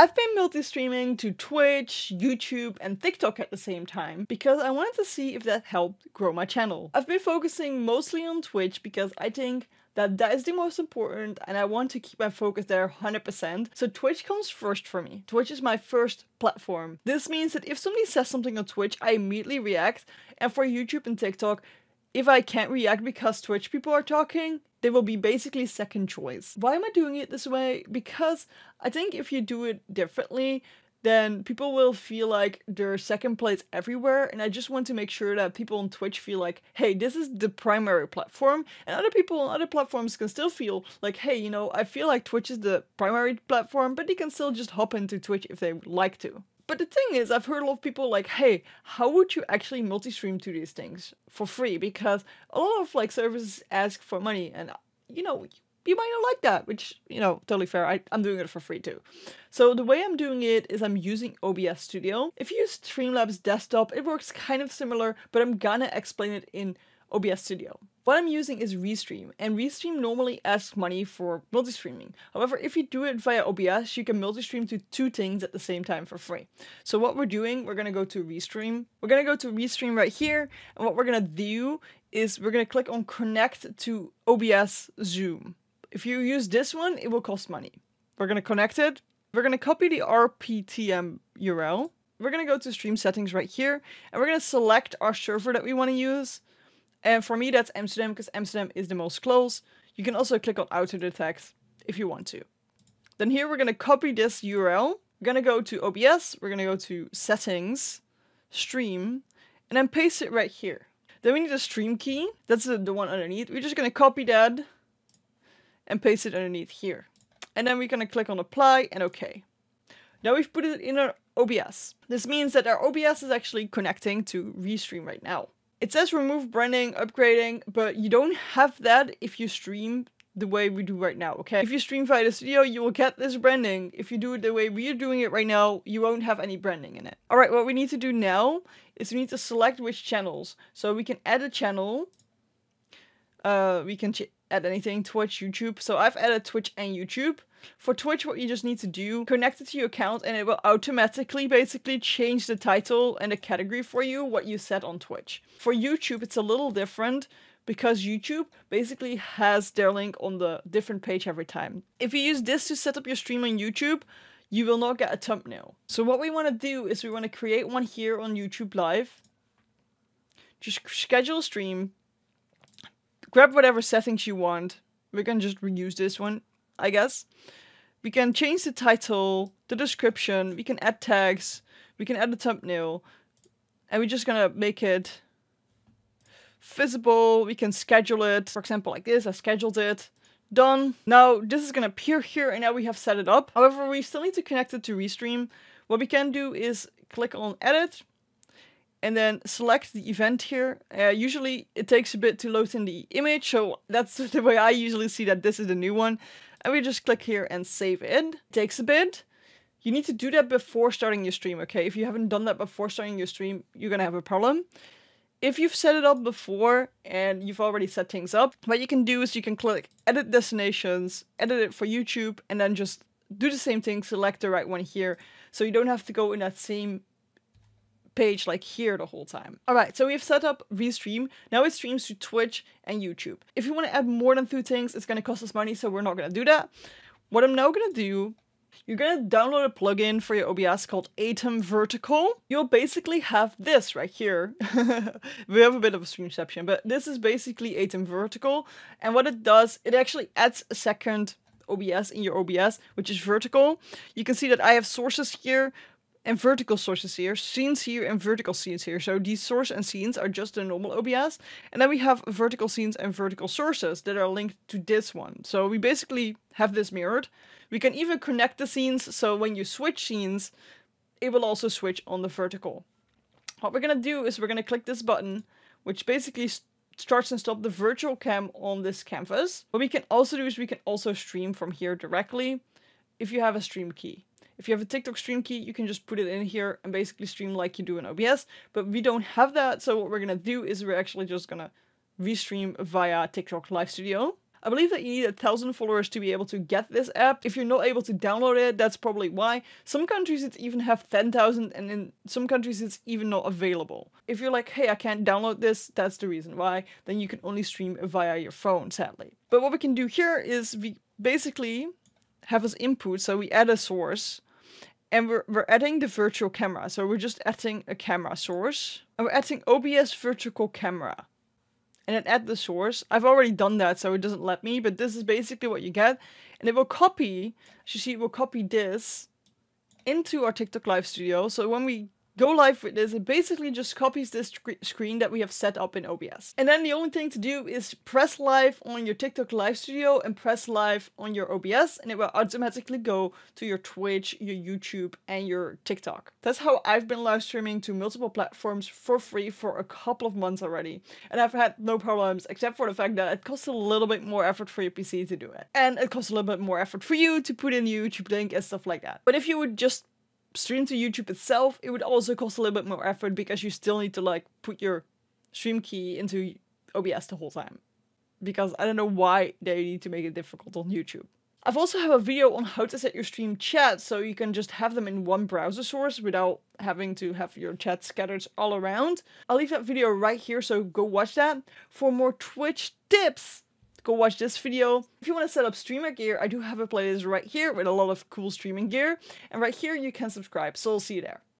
I've been multi-streaming to Twitch, YouTube, and TikTok at the same time because I wanted to see if that helped grow my channel. I've been focusing mostly on Twitch because I think that that is the most important and I want to keep my focus there 100%. So Twitch comes first for me. Twitch is my first platform. This means that if somebody says something on Twitch, I immediately react. And for YouTube and TikTok, if I can't react because Twitch people are talking, they will be basically second choice. Why am I doing it this way? Because I think if you do it differently, then people will feel like they're second place everywhere. And I just want to make sure that people on Twitch feel like, hey, this is the primary platform. And other people on other platforms can still feel like, hey, you know, I feel like Twitch is the primary platform, but they can still just hop into Twitch if they like to. But the thing is, I've heard a lot of people like, hey, how would you actually multi-stream to these things for free? Because a lot of like services ask for money and you know, you might not like that, which, you know, totally fair. I, I'm doing it for free too. So the way I'm doing it is I'm using OBS Studio. If you use Streamlabs Desktop, it works kind of similar, but I'm gonna explain it in OBS Studio. What I'm using is Restream, and Restream normally asks money for multi-streaming. However, if you do it via OBS, you can multi-stream to two things at the same time for free. So what we're doing, we're gonna go to Restream. We're gonna go to Restream right here, and what we're gonna do is we're gonna click on Connect to OBS Zoom. If you use this one, it will cost money. We're gonna connect it. We're gonna copy the RPTM URL. We're gonna go to stream settings right here, and we're gonna select our server that we wanna use. And for me, that's Amsterdam because Amsterdam is the most close. You can also click on auto detect if you want to. Then here we're going to copy this URL. We're going to go to OBS. We're going to go to settings, stream, and then paste it right here. Then we need a stream key. That's the, the one underneath. We're just going to copy that and paste it underneath here. And then we're going to click on apply and OK. Now we've put it in our OBS. This means that our OBS is actually connecting to Restream right now. It says remove branding, upgrading, but you don't have that if you stream the way we do right now, okay? If you stream via the studio, you will get this branding. If you do it the way we're doing it right now, you won't have any branding in it. All right, what we need to do now is we need to select which channels. So we can add a channel. Uh, we can add anything, Twitch, YouTube. So I've added Twitch and YouTube. For Twitch, what you just need to do, connect it to your account and it will automatically basically change the title and the category for you, what you set on Twitch. For YouTube, it's a little different because YouTube basically has their link on the different page every time. If you use this to set up your stream on YouTube, you will not get a thumbnail. So what we want to do is we want to create one here on YouTube Live. Just schedule a stream. Grab whatever settings you want. We can just reuse this one I guess. We can change the title, the description, we can add tags, we can add a thumbnail, and we're just gonna make it visible. We can schedule it, for example, like this. I scheduled it. Done. Now this is gonna appear here and now we have set it up. However, we still need to connect it to Restream. What we can do is click on edit and then select the event here. Uh, usually it takes a bit to load in the image, so that's the way I usually see that this is the new one. And we just click here and save it. Takes a bit. You need to do that before starting your stream, okay? If you haven't done that before starting your stream, you're gonna have a problem. If you've set it up before and you've already set things up, what you can do is you can click edit destinations, edit it for YouTube, and then just do the same thing, select the right one here. So you don't have to go in that same page like here the whole time. Alright, so we've set up Restream. Now it streams to Twitch and YouTube. If you want to add more than two things, it's going to cost us money, so we're not going to do that. What I'm now going to do you're going to download a plugin for your OBS called Aitum Vertical. You'll basically have this right here. we have a bit of a streamception, but this is basically Aitum Vertical. And what it does, it actually adds a second OBS in your OBS, which is vertical. You can see that I have sources here and vertical sources here, scenes here, and vertical scenes here. So these source and scenes are just the normal OBS. And then we have vertical scenes and vertical sources that are linked to this one. So we basically have this mirrored. We can even connect the scenes, so when you switch scenes, it will also switch on the vertical. What we're gonna do is we're gonna click this button, which basically starts and stops the virtual cam on this canvas. What we can also do is we can also stream from here directly if you have a stream key. If you have a TikTok stream key, you can just put it in here and basically stream like you do in OBS, but we don't have that, so what we're gonna do is we're actually just gonna restream via TikTok Live Studio. I believe that you need a thousand followers to be able to get this app. If you're not able to download it, that's probably why. Some countries it's even have 10,000 and in some countries it's even not available. If you're like, hey, I can't download this, that's the reason why, then you can only stream via your phone, sadly. But what we can do here is we basically have as input, so we add a source and we're, we're adding the virtual camera. So we're just adding a camera source and we're adding OBS virtual camera and then add the source. I've already done that, so it doesn't let me, but this is basically what you get. And it will copy, as you see, it will copy this into our TikTok Live Studio. So when we go live with this, it basically just copies this sc screen that we have set up in OBS. And then the only thing to do is press live on your TikTok Live Studio and press live on your OBS and it will automatically go to your Twitch, your YouTube and your TikTok. That's how I've been live streaming to multiple platforms for free for a couple of months already. And I've had no problems except for the fact that it costs a little bit more effort for your PC to do it. And it costs a little bit more effort for you to put in the YouTube link and stuff like that. But if you would just stream to YouTube itself, it would also cost a little bit more effort because you still need to like put your stream key into OBS the whole time. Because I don't know why they need to make it difficult on YouTube. I've also have a video on how to set your stream chat so you can just have them in one browser source without having to have your chat scattered all around. I'll leave that video right here so go watch that. For more Twitch tips, go watch this video. If you want to set up streamer gear, I do have a playlist right here with a lot of cool streaming gear. And right here you can subscribe, so I'll see you there.